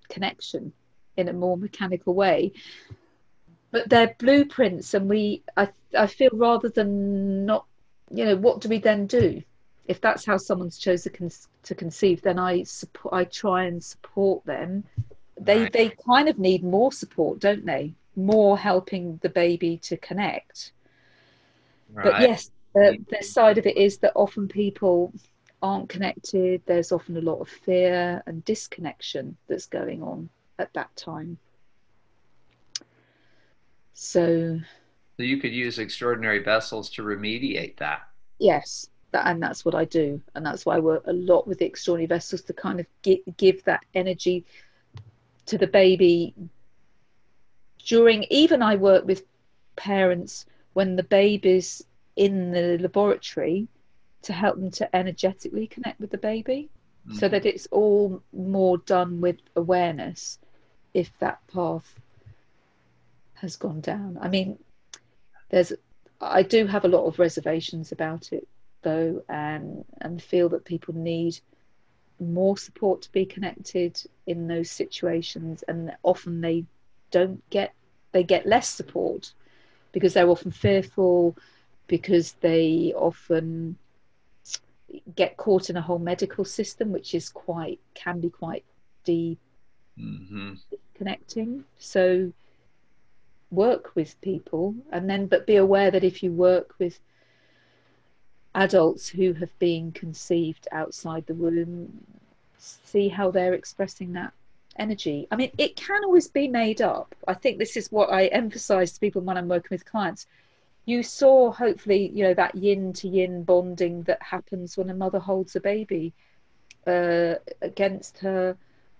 connection in a more mechanical way. But they're blueprints, and we, I, I feel rather than not, you know, what do we then do? If that's how someone's chosen to conceive, then I support, I try and support them they right. they kind of need more support don't they? More helping the baby to connect. Right. but yes the, mm. the side of it is that often people aren't connected. There's often a lot of fear and disconnection that's going on at that time. So so you could use extraordinary vessels to remediate that. Yes that, and that's what i do. And that's why i work a lot with the extraordinary vessels to kind of give, give that energy to the baby during even I work with parents when the baby's in the laboratory to help them to energetically connect with the baby mm-hmm. so that it's all more done with awareness if that path has gone down. I mean, there's I do have a lot of reservations about it though and and feel that people need more support to be connected in those situations and often they don't get they get less support because they're often fearful because they often get caught in a whole medical system which is quite can be quite deep mm-hmm. connecting so work with people and then but be aware that if you work with adults who have been conceived outside the womb, see how they're expressing that energy. I mean, it can always be made up. I think this is what I emphasize to people when I'm working with clients. You saw, hopefully, you know, that yin to yin bonding that happens when a mother holds a baby uh, against her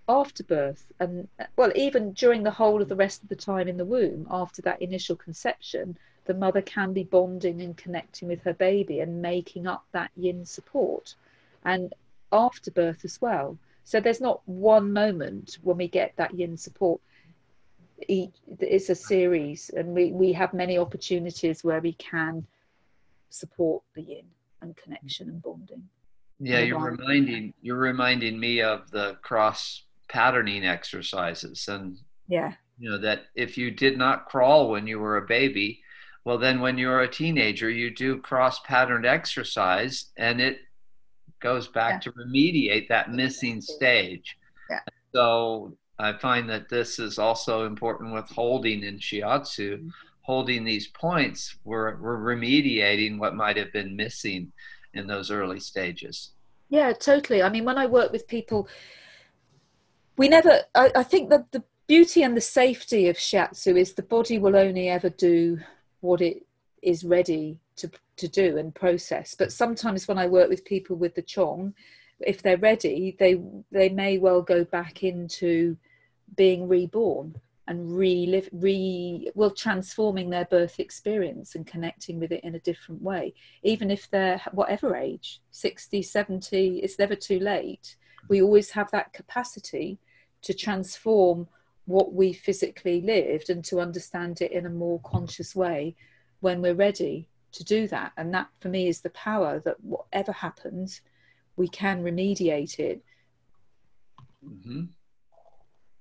after birth. And, well, even during the whole of the rest of the time in the womb, after that initial conception, the mother can be bonding and connecting with her baby and making up that yin support and after birth as well. So there's not one moment when we get that yin support. It's a series and we, we have many opportunities where we can support the yin and connection and bonding. Yeah you're reminding you're reminding me of the cross patterning exercises and yeah. you know that if you did not crawl when you were a baby well, then when you're a teenager, you do cross patterned exercise and it goes back yeah. to remediate that missing stage. Yeah. So I find that this is also important with holding in shiatsu. Mm-hmm. Holding these points, we're, we're remediating what might have been missing in those early stages. Yeah, totally. I mean, when I work with people, we never, I, I think that the beauty and the safety of shiatsu is the body will only ever do what it is ready to to do and process. But sometimes when I work with people with the chong, if they're ready, they they may well go back into being reborn and relive re well transforming their birth experience and connecting with it in a different way even if they're whatever age 60 70 it's never too late we always have that capacity to transform what we physically lived and to understand it in a more conscious way when we're ready to do that. And that for me is the power that whatever happens, we can remediate it. Mm-hmm.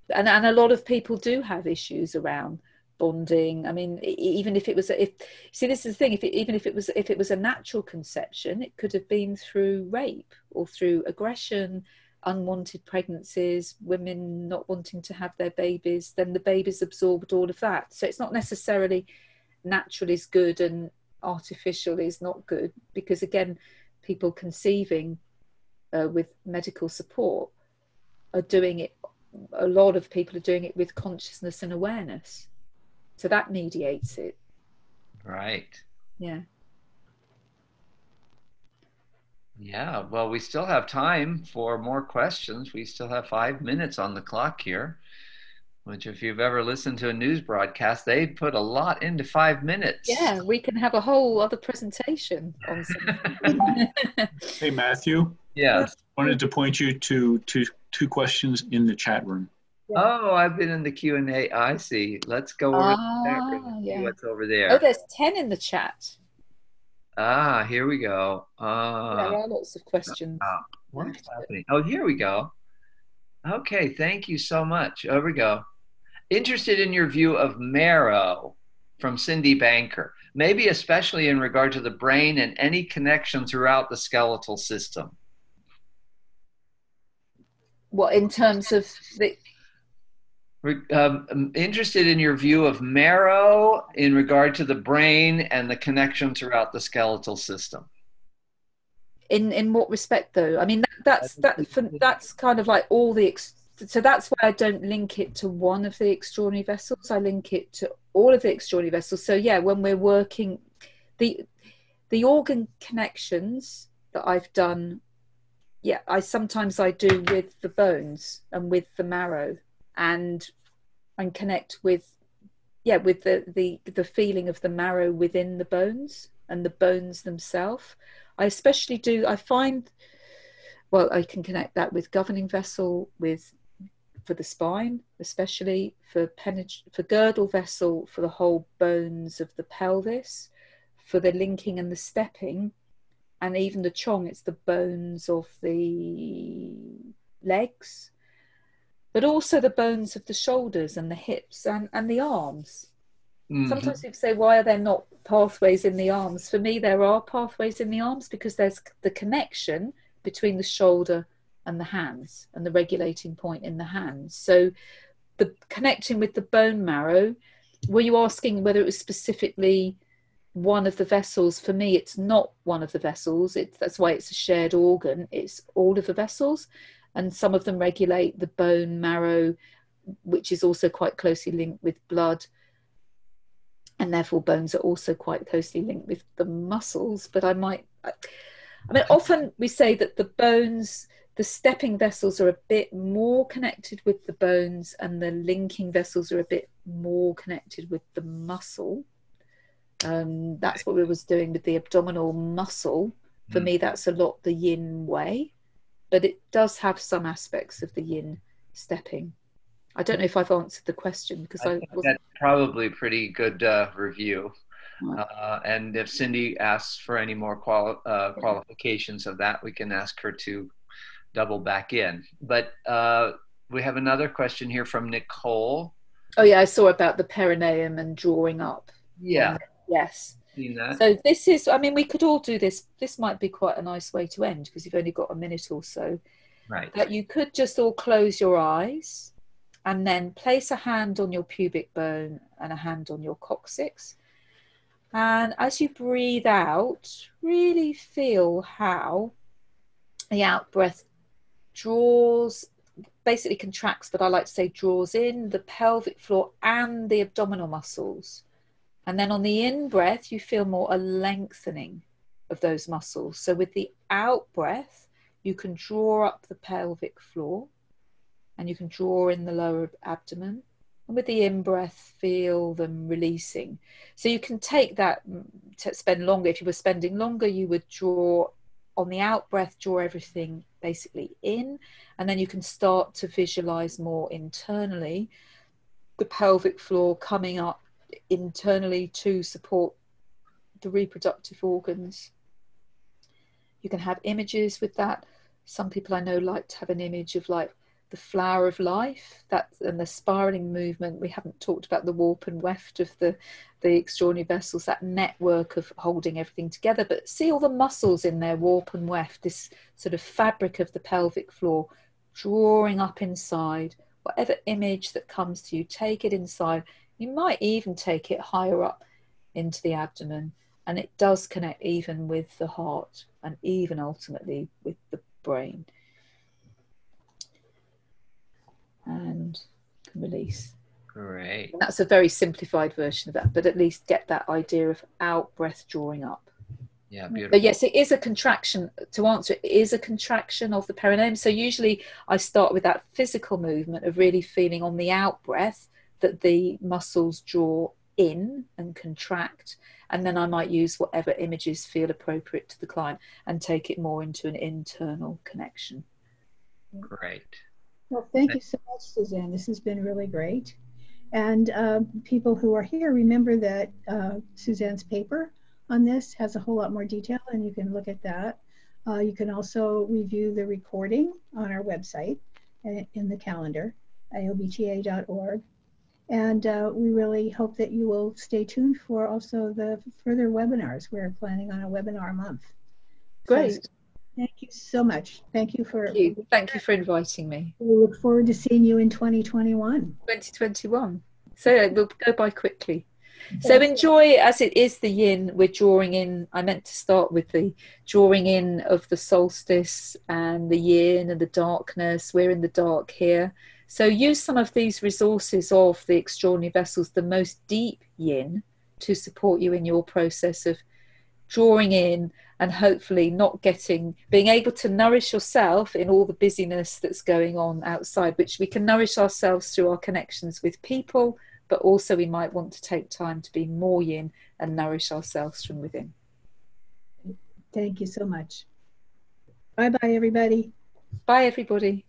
And, and a lot of people do have issues around bonding. I mean, even if it was, if see, this is the thing. If it, even if it was, if it was a natural conception, it could have been through rape or through aggression, unwanted pregnancies, women not wanting to have their babies, then the baby's absorbed all of that. So it's not necessarily natural is good and artificial is not good, because again, people conceiving uh, with medical support are doing it, a lot of people are doing it with consciousness and awareness. So that mediates it. Right. Yeah. Yeah, well, we still have time for more questions. We still have five minutes on the clock here, which, if you've ever listened to a news broadcast, they put a lot into five minutes. Yeah, we can have a whole other presentation on something. hey, Matthew. Yes. I wanted to point you to, to two questions in the chat room. Oh, I've been in the Q and A. I see. Let's go over ah, yeah. what's over there. Oh, there's ten in the chat. Ah, here we go. Uh, there are lots of questions. Uh, what's happening? Oh, here we go. Okay, thank you so much. Over we go. Interested in your view of marrow from Cindy Banker, maybe especially in regard to the brain and any connection throughout the skeletal system. What in terms of the um, I'm interested in your view of marrow in regard to the brain and the connection throughout the skeletal system. In in what respect, though? I mean, that, that's that for, that's kind of like all the. Ex- so that's why I don't link it to one of the extraordinary vessels. I link it to all of the extraordinary vessels. So yeah, when we're working, the the organ connections that I've done, yeah, I sometimes I do with the bones and with the marrow and and connect with yeah with the the the feeling of the marrow within the bones and the bones themselves. I especially do i find well i can connect that with governing vessel with for the spine especially for penet- for girdle vessel for the whole bones of the pelvis for the linking and the stepping and even the chong it's the bones of the legs but also the bones of the shoulders and the hips and, and the arms. Mm-hmm. Sometimes people say, why are there not pathways in the arms? For me, there are pathways in the arms because there's the connection between the shoulder and the hands and the regulating point in the hands. So the connecting with the bone marrow, were you asking whether it was specifically one of the vessels? For me, it's not one of the vessels. It's that's why it's a shared organ. It's all of the vessels and some of them regulate the bone marrow, which is also quite closely linked with blood. And therefore, bones are also quite closely linked with the muscles. But I might, I mean, often we say that the bones, the stepping vessels are a bit more connected with the bones, and the linking vessels are a bit more connected with the muscle. Um, that's what we was doing with the abdominal muscle. For mm. me, that's a lot the yin Wei but it does have some aspects of the yin stepping. I don't know if I've answered the question because I, I that's probably pretty good uh, review. Uh, and if Cindy asks for any more quali- uh, qualifications of that, we can ask her to double back in. But uh, we have another question here from Nicole. Oh yeah, I saw about the perineum and drawing up. Yeah. yes. So this is, I mean, we could all do this. This might be quite a nice way to end because you've only got a minute or so. Right. That you could just all close your eyes and then place a hand on your pubic bone and a hand on your coccyx. And as you breathe out, really feel how the out breath draws, basically contracts, but I like to say draws in the pelvic floor and the abdominal muscles. And then on the in breath, you feel more a lengthening of those muscles. So with the out breath, you can draw up the pelvic floor and you can draw in the lower abdomen. And with the in breath, feel them releasing. So you can take that mm, to spend longer. If you were spending longer, you would draw on the out breath, draw everything basically in, and then you can start to visualize more internally the pelvic floor coming up internally to support the reproductive organs. You can have images with that. Some people I know like to have an image of like the flower of life that and the spiraling movement we haven't talked about the warp and weft of the the extraordinary vessels that network of holding everything together but see all the muscles in there warp and weft this sort of fabric of the pelvic floor drawing up inside. Whatever image that comes to you, take it inside. You might even take it higher up into the abdomen, and it does connect even with the heart and even ultimately with the brain. And release. Great. And that's a very simplified version of that, but at least get that idea of out breath drawing up. Yeah, beautiful. But yes, it is a contraction. To answer, it is a contraction of the perineum. So usually I start with that physical movement of really feeling on the out breath that the muscles draw in and contract. And then I might use whatever images feel appropriate to the client and take it more into an internal connection. Great. Well, thank you so much, Suzanne. This has been really great. And uh, people who are here, remember that uh, Suzanne's paper on this has a whole lot more detail, and you can look at that. Uh, you can also review the recording on our website uh, in the calendar, aobta.org. And uh, we really hope that you will stay tuned for also the further webinars. We're planning on a webinar a month. Great. So, thank you so much. Thank you for. Thank you. Thank you for inviting me. We look forward to seeing you in 2021. 2021. So it will go by quickly. So enjoy as it is the yin, we're drawing in. I meant to start with the drawing in of the solstice and the yin and the darkness. We're in the dark here. So use some of these resources of the extraordinary vessels, the most deep yin, to support you in your process of drawing in and hopefully not getting being able to nourish yourself in all the busyness that's going on outside which we can nourish ourselves through our connections with people but also we might want to take time to be more yin and nourish ourselves from within. Thank you so much. Bye bye everybody. Bye everybody